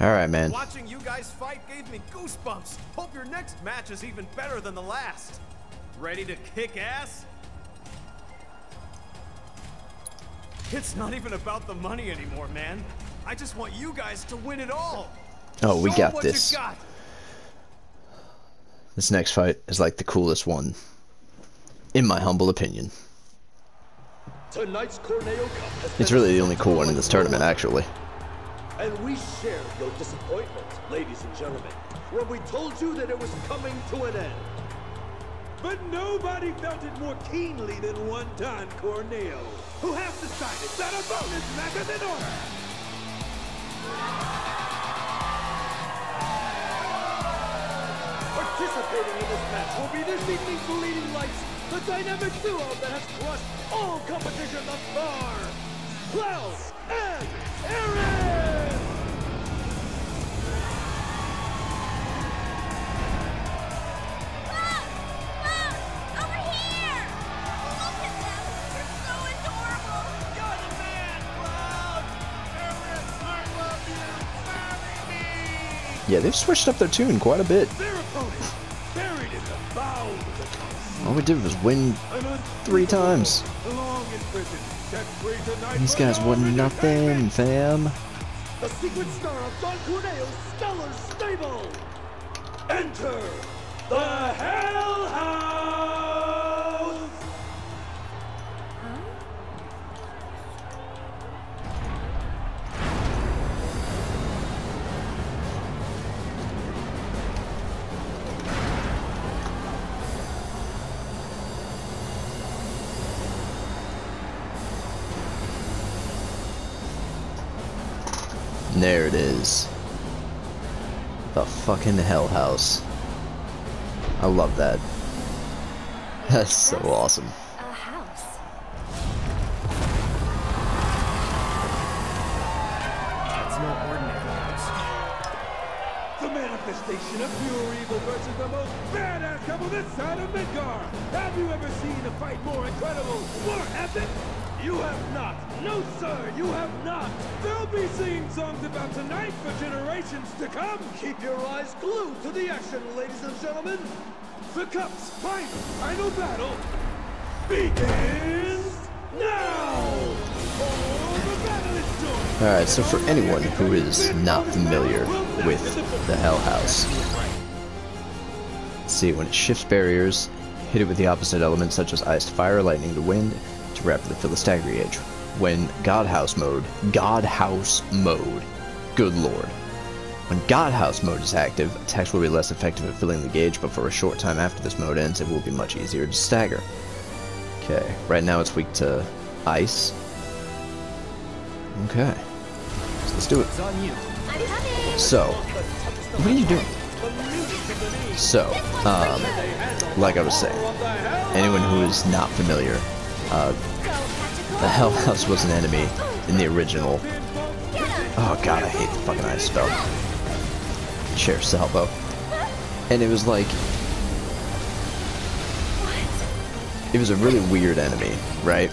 Alright, man. Watching you guys fight gave me goosebumps. Hope your next match is even better than the last. Ready to kick ass? It's not even about the money anymore, man. I just want you guys to win it all. Oh, we Show got this. got. This next fight is like the coolest one. In my humble opinion. Tonight's Corneo Cup has really the only cool one in this tournament, actually. And we shared your disappointment, ladies and gentlemen, when we told you that it was coming to an end. But nobody felt it more keenly than one Don Corneo, who has decided that a bonus match is in order. Participating in this match will be this evening's leading lights, the dynamic duo that has crushed all competition thus far, Cloud and Aerith! Yeah, they've switched up their tune quite a bit. All we did was win three times. These guys reason nothing, fam. The secret star of Don Corneo's stellar stable! Enter the Hell there it is. The fucking Hell House. I love that. That's so awesome. Manifestation of pure evil versus the most badass couple this side of Midgar. Have you ever seen a fight more incredible, more epic? You have not. No, sir, you have not. They'll be singing songs about tonight for generations to come. Keep your eyes glued to the action, ladies and gentlemen! The Cup's final, final battle begins now! Alright, so for anyone who is not familiar with the Hell House, see, when it shifts barriers, hit it with the opposite elements such as ice to fire, lightning to wind, to rapidly fill the stagger gauge. When God House mode, God House mode, good lord. When God House mode is active, attacks will be less effective at filling the gauge, but for a short time after this mode ends, it will be much easier to stagger. Okay, right now it's weak to ice. Okay. So let's do it. So, what are you doing? So, um, like I was saying, anyone who is not familiar, uh, the Hell House was an enemy in the original. Oh god, I hate the fucking ice spell. Chair Salvo. And it was like, it was a really weird enemy, right?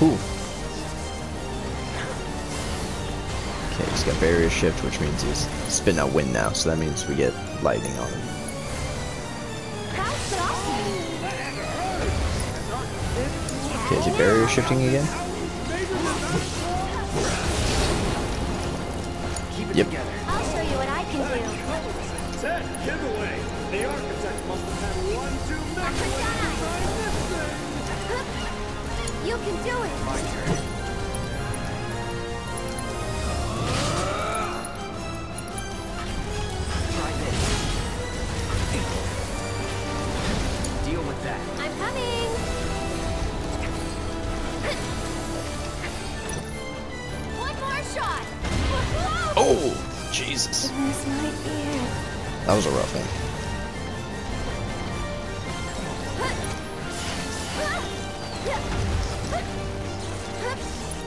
Ooh. Okay, he's got barrier shift, which means he's spitting out wind now, so that means we get lightning on him. Fast but awesome! Okay, is he barrier shifting again? Yep. I'll show you what I can do. Set giveaway! The architect must have had one too many ways to design this thing! You can do it! That. I'm coming! One more shot! Oh! Jesus. Goodness. That was a rough one.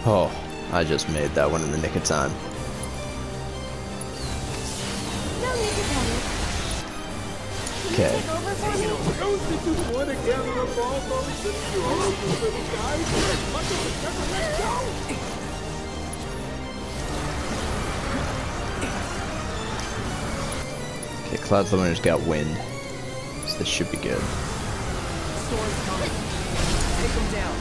Oh, I just made that one in the nick of time. No need to panic. Okay just want little as much as let go. Okay, Cloud Summoner's got wind, so this should be good. Storm's coming. Take him down.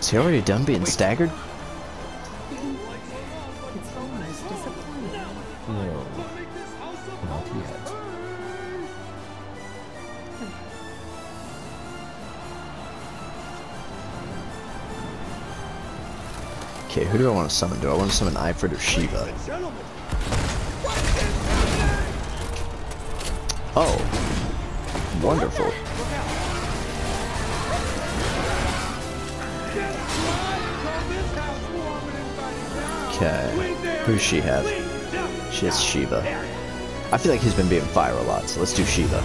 Is he already done being staggered? Do I want to summon? Do I want to summon Ifrit or Shiva? Oh, wonderful. Okay, who does she have? She has Shiva. I feel like he's been being fire a lot, so let's do Shiva.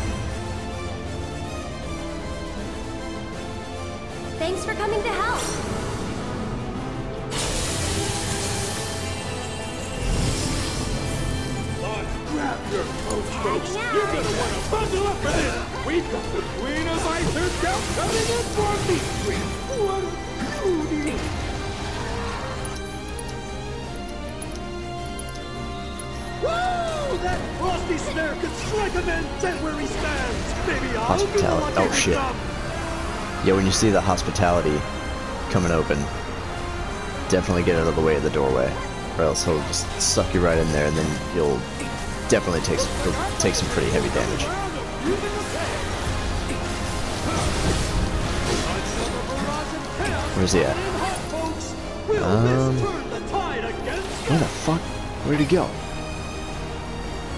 Could strike a man dead where he stands. Maybe I'll Hospitality. Oh, shit. Yeah, when you see the hospitality coming open, definitely get out of the way of the doorway, or else he'll just suck you right in there, and then you'll definitely take some, take some pretty heavy damage. Where's he at? Um, this turn the tide against Where the fuck? Where'd he go?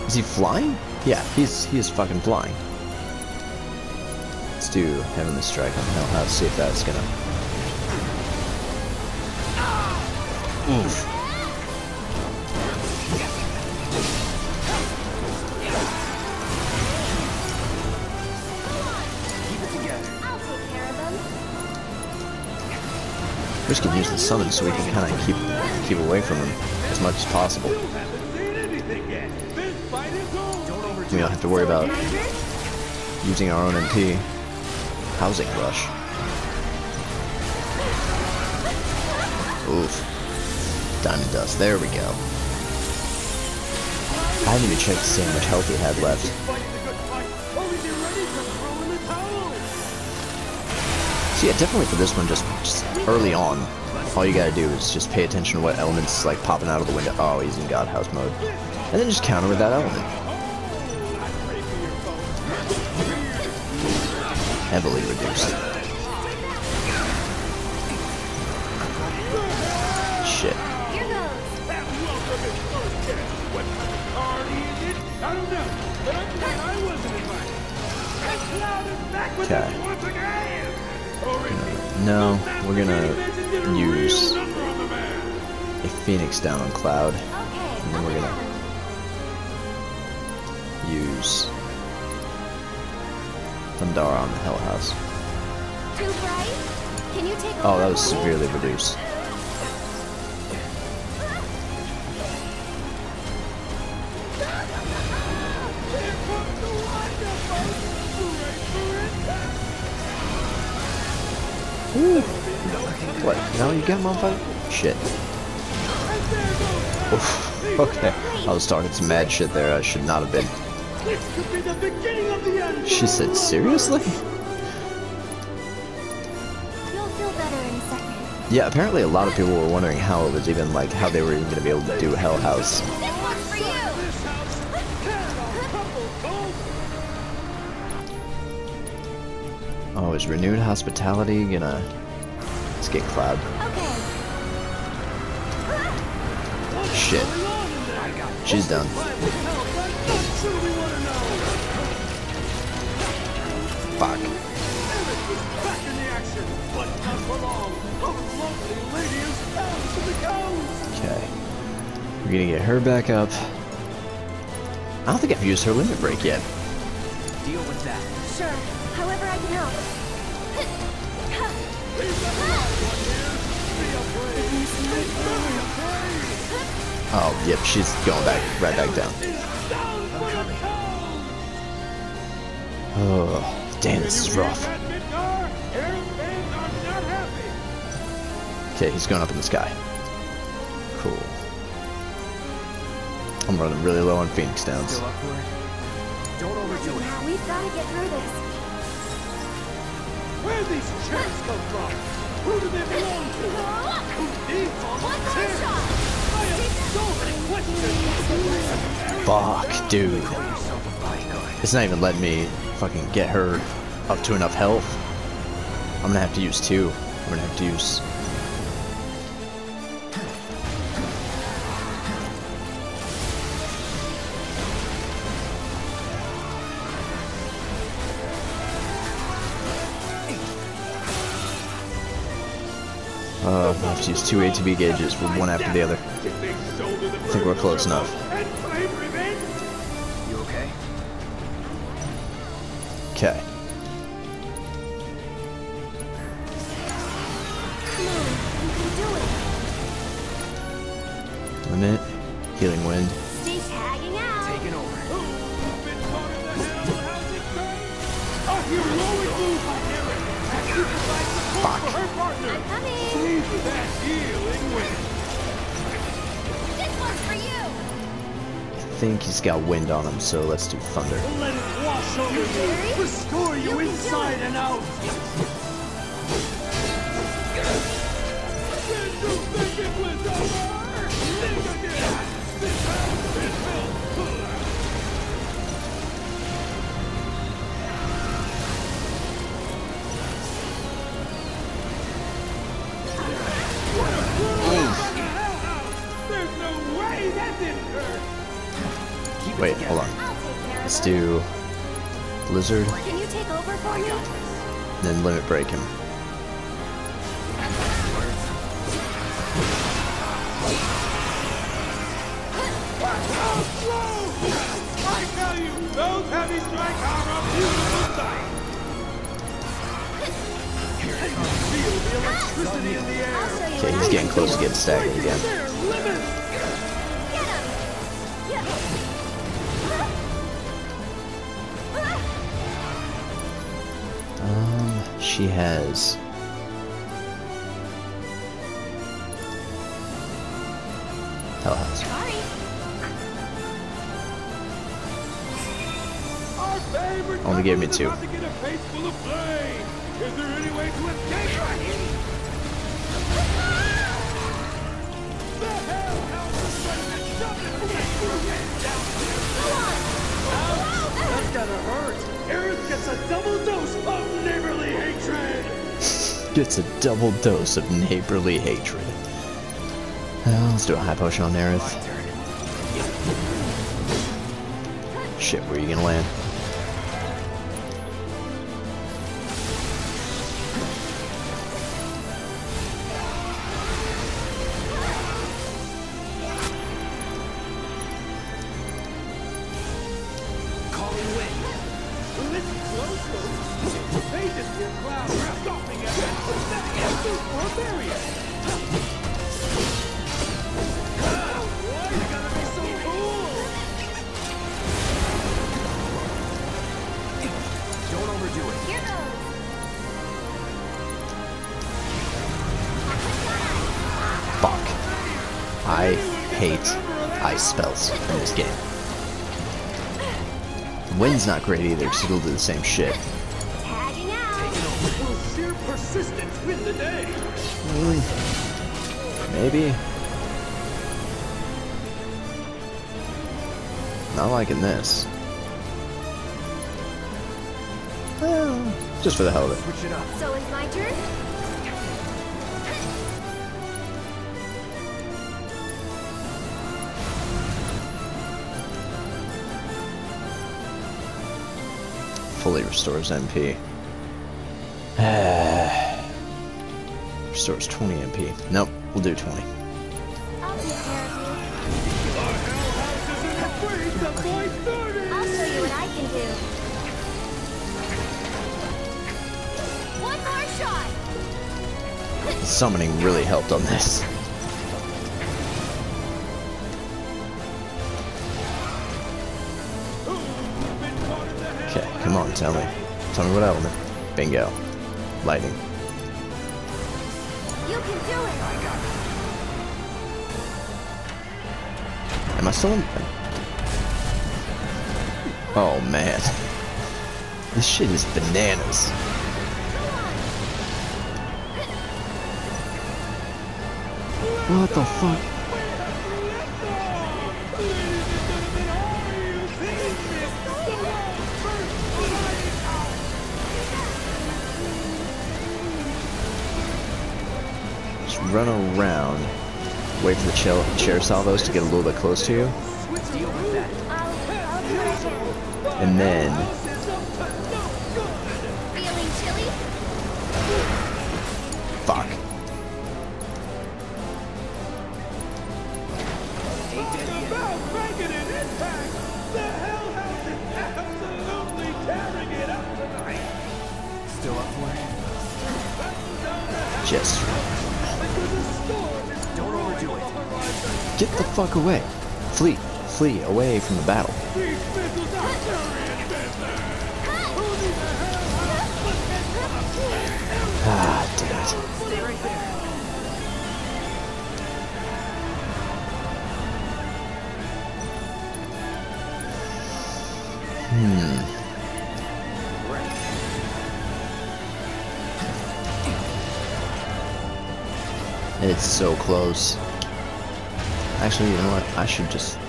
Is he flying? Yeah, he's he's fucking flying. Let's do Heavenly Strike on Hell House, see if that's gonna. Oof. I'll take care of them. We just can use the summon so we can kind of keep keep away from him as much as possible. We don't have to worry about using our own MP. Housing rush. Oof. Diamond dust. There we go. I didn't even check to see how much health he had left. So yeah, definitely for this one, just, just early on, all you gotta do is just pay attention to what elements like popping out of the window. Oh, he's in God House mode, and then just counter with that element. Is reduced. with Okay. No, we're gonna use a Phoenix down on Cloud. And then we're gonna- Use Thundara on the Hell House. Too bright? Can you take Oh, that was severely reduced. What? Now you get him on fire? Shit. Oof. Okay. I was talking some mad shit there. I should not have been. This could be the beginning of the end. She said, seriously? You'll feel better in a second. Yeah, apparently a lot of people were wondering how it was even, like, how they were even going to be able to do Hell House. This one's for you. This house can a couple gold. Oh, is Renewed Hospitality gonna... Let's get Cloud. Okay. Shit. She's done. Cows. Okay. We're gonna get her back up. I don't think I've used her limit break yet. Deal with that. Sure. However I can help. Oh, yep, she's going back, right back down. Oh, damn, this is rough. At Midgar, Arrow fans are not happy. Okay, he's going up in the sky. Cool. I'm running really low on Phoenix Downs. Still up for it? Don't overdo it. We've got to get through this. Where these champs come from? Who do they belong to? Who needs all One the more. I have so many questions. Fuck, dude. It's not even letting me fucking get her up to enough health. I'm gonna have to use two. I'm gonna have to use. Uh, I have to use two ATB gauges one after the other. I think we're close enough. As she provides support Fuck. for her partner. I'm coming. Save that healing wind. This one's for. I think he's got wind on him, so let's do thunder. Let it over ready? you. Restore you, You inside and out. Did you think it was over? Think again. This house is built. There's no way that didn't hurt. Wait, hold on. I'll take care Let's do blizzard, Can you take over for me? then limit break him. I tell you, those heavy strikes are a beautiful sight. Can you feel the electricity in the I'll air? show you Okay, he's getting close to getting staggered again. Hell house is ready to shove it down That's gotta hurt. Aerith gets a double dose of neighborly hatred. Gets a double dose of neighborly hatred. Well, let's do a high potion on Aerith. Shit, where are you gonna land? Wind's not great either, because it'll do the same shit. Day? Maybe. Not liking this. Well, just for the hell of it. So it's my turn? Restores MP. restores 20 MP. Nope, we'll do 20. Summoning really helped on Our tell me. Tell me what element. Bingo. Lightning. You can do it. I got it. Am I still in? Oh man. This shit is bananas. What the fuck? Just run around. Wait for the chair, chair salvos to get a little bit close to you. Deal with that. I'll, I'll do what I can. And then fuck. Get the fuck away. Flee. Flee away from the battle. Ah, damn it. Hmm. It's so close. Actually, you know what? I should just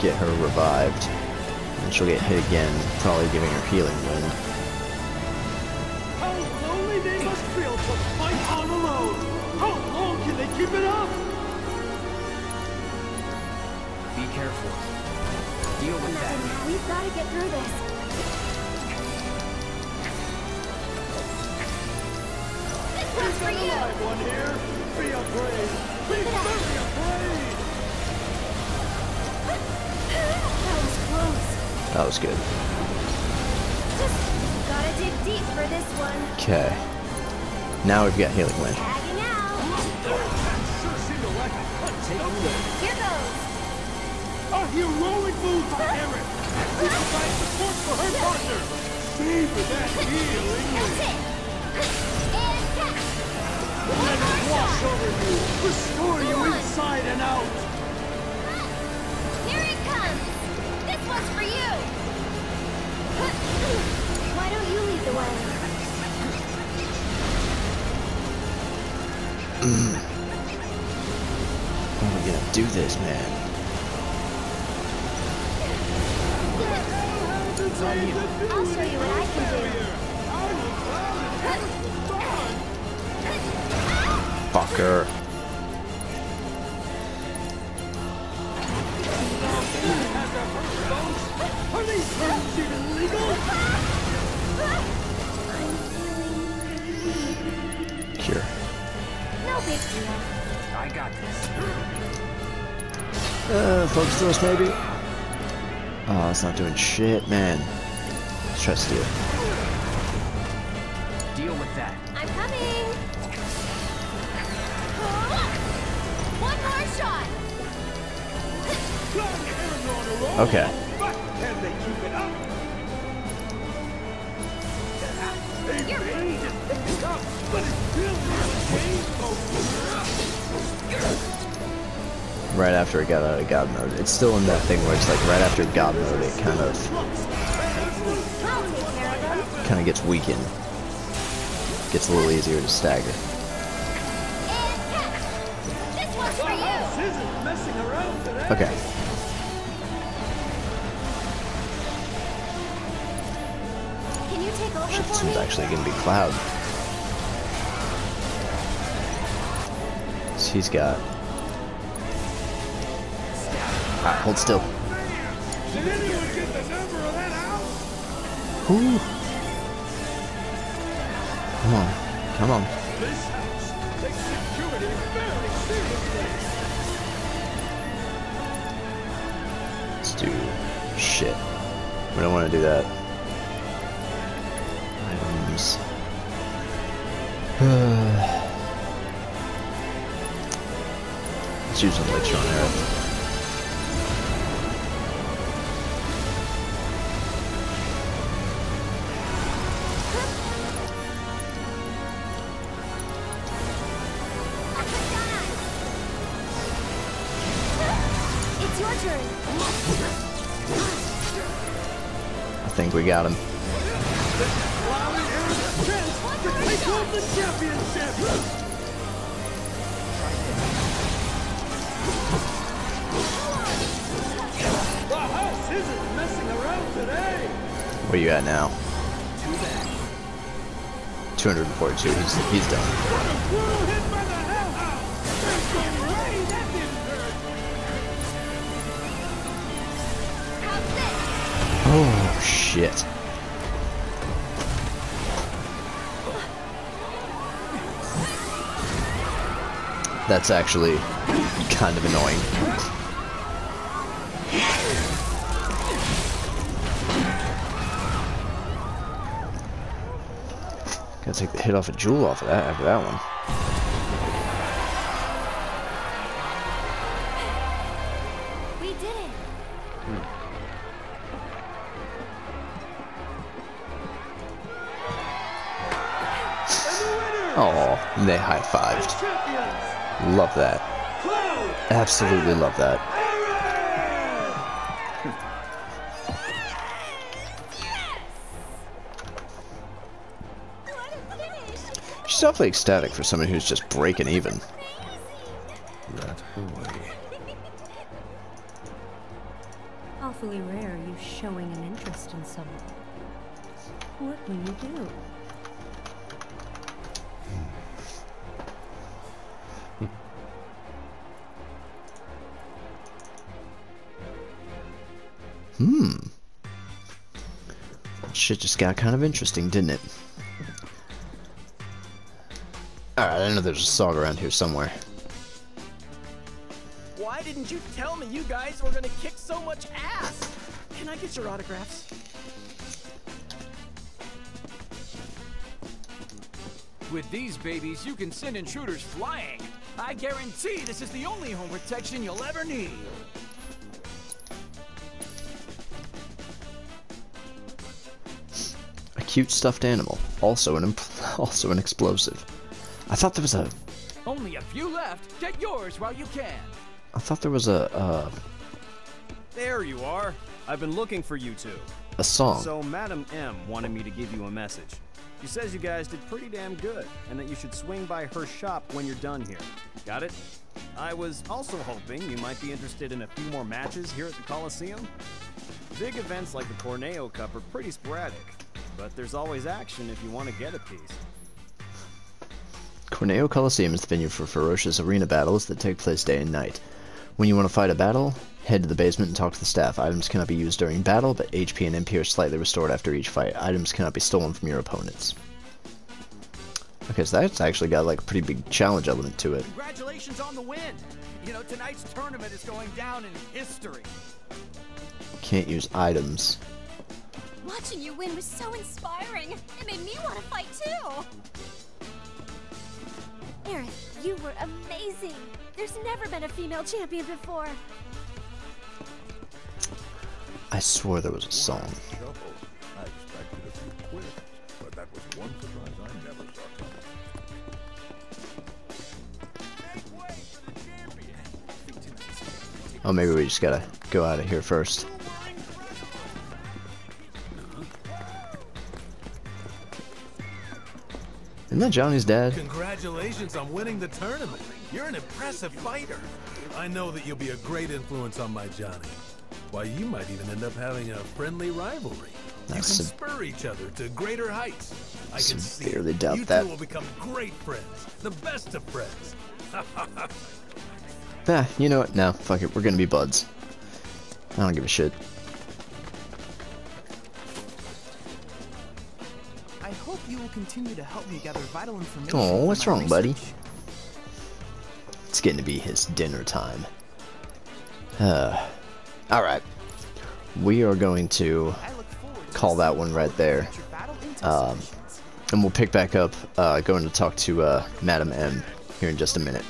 get her revived. And she'll get hit again, probably giving her healing wind. How lonely they must feel to fight on alone! How long can they keep it up? Be careful. Deal with that. We've got to get through this. This one's for you. One here, be afraid! That was good. Gotta dig deep for this one. Okay. Now we've got healing wind. Tagging out. Sure seem to like a punch, don't they? Here goes. A heroic move by Aerith! She provides support for her partner! Savor that healing! That's it. And catch. Let it wash over you! Restore you inside and out! You lead the way? How are we gonna do this, man? I'll show you what I can do. Fucker. Are these terms even legal? Big deal. I got this. Uh, focus thrust maybe? Oh, it's not doing shit, man. Let's try to steal. Deal with that. I'm coming. One more shot. Okay. Right after it got out of God mode. It's still in that thing where it's like right after God mode it kind of kind of gets weakened. Gets a little easier to stagger. Okay. Shit, this one's actually gonna be Cloud. So he's got. Alright, hold still. Whew. Come on. Come on. Let's do shit. We don't want to do that. Items. Let's use an elixir on around him. Where you at now? 242. He's he's done. Shit. That's actually kind of annoying. Gotta take the hit off a jewel off of that after that one. And they high fived. Love that. Absolutely love that. What a finish! She's awfully ecstatic for someone who's just breaking even. Hmm. Shit just got kind of interesting, didn't it? Alright, I know there's a song around here somewhere. Why didn't you tell me you guys were gonna kick so much ass? Can I get your autographs? With these babies, you can send intruders flying. I guarantee this is the only home protection you'll ever need. Cute stuffed animal, also an also an explosive. I thought there was a Only a few left. Get yours while you can. I thought there was a uh, There you are. I've been looking for you two. a song. So Madam M wanted me to give you a message. She says you guys did pretty damn good, and that you should swing by her shop when you're done here. Got it? I was also hoping you might be interested in a few more matches here at the Colosseum. Big events like the Corneo Cup are pretty sporadic, but there's always action if you want to get a piece. Corneo Colosseum is the venue for ferocious arena battles that take place day and night. When you want to fight a battle, head to the basement and talk to the staff. Items cannot be used during battle, but HP and MP are slightly restored after each fight. Items cannot be stolen from your opponents. Okay, so that's actually got like a pretty big challenge element to it. Congratulations on the win! You know, tonight's tournament is going down in history. Can't use items. Watching you win was so inspiring. It made me want to fight too. Aerith, you were amazing. There's never been a female champion before. I swore there was a song. I expected a few quips, but that was one surprise I never saw coming. Oh, maybe we just gotta go out of here first. Isn't that Johnny's dad? Congratulations on winning the tournament. You're an impressive fighter. I know that you'll be a great influence on my Johnny. Why, you might even end up having a friendly rivalry. You can spur each other to greater heights. I can see Severely it. doubt you that. two will become great friends, the best of friends. Ah, you know what? No, fuck it. We're gonna be buds. I don't give a shit. Will continue to help me gather vital information. Oh, what's wrong, buddy? It's getting to be his dinner time. Uh, alright. We are going to I look forward to call that one right there. Um, and we'll pick back up, uh, going to talk to uh, Madam M here in just a minute.